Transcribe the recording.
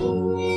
音。